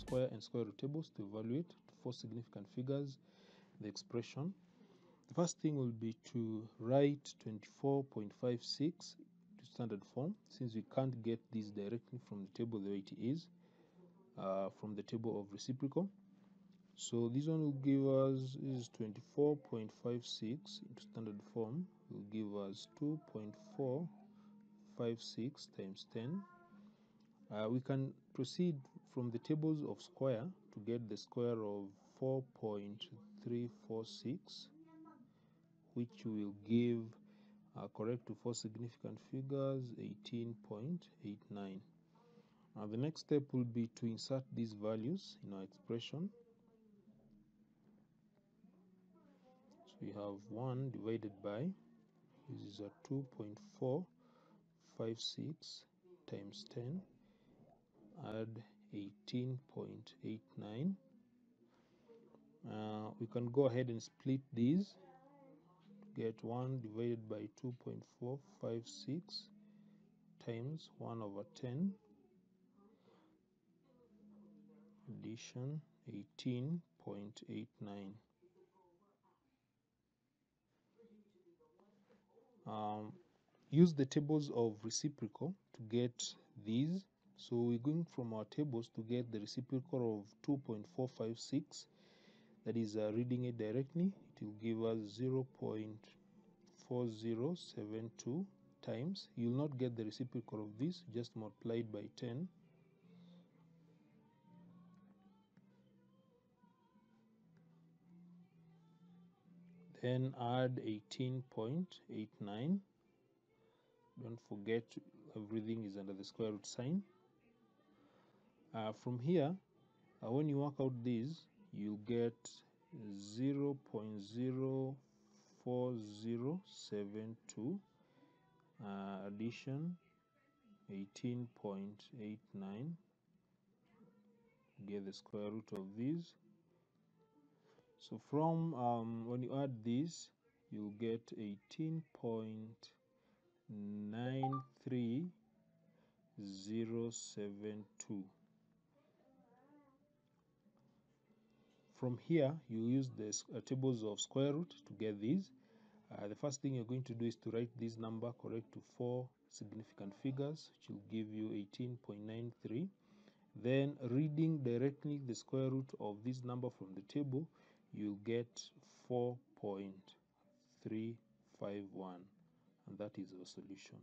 square and square root tables to evaluate four significant figures the expression. The first thing will be to write 24.56 to standard form since we can't get this directly from the table the way it is uh, from the table of reciprocal. So this one will give us is 24.56 into standard form will give us 2.456 times 10 uh, we can proceed from the tables of square to get the square of 4.346 which will give uh, correct to four significant figures 18.89 now the next step will be to insert these values in our expression. So we have 1 divided by this is a 2.456 times 10 add 18.89 uh, we can go ahead and split these. Get 1 divided by 2.456 times 1 over 10 addition 18.89 um, use the tables of reciprocal to get these so we're going from our tables to get the reciprocal of 2.456 that is uh, reading it directly. It will give us 0 0.4072 times. You'll not get the reciprocal of this just multiply it by 10 then add 18.89 don't forget everything is under the square root sign from here uh, when you work out this you get 0 0.04072 uh, addition 18.89 get the square root of this so from um, when you add this you get 18.93072 From here, you use the uh, tables of square root to get these. Uh, the first thing you're going to do is to write this number correct to four significant figures, which will give you 18.93. Then reading directly the square root of this number from the table, you'll get 4.351 and that is your solution.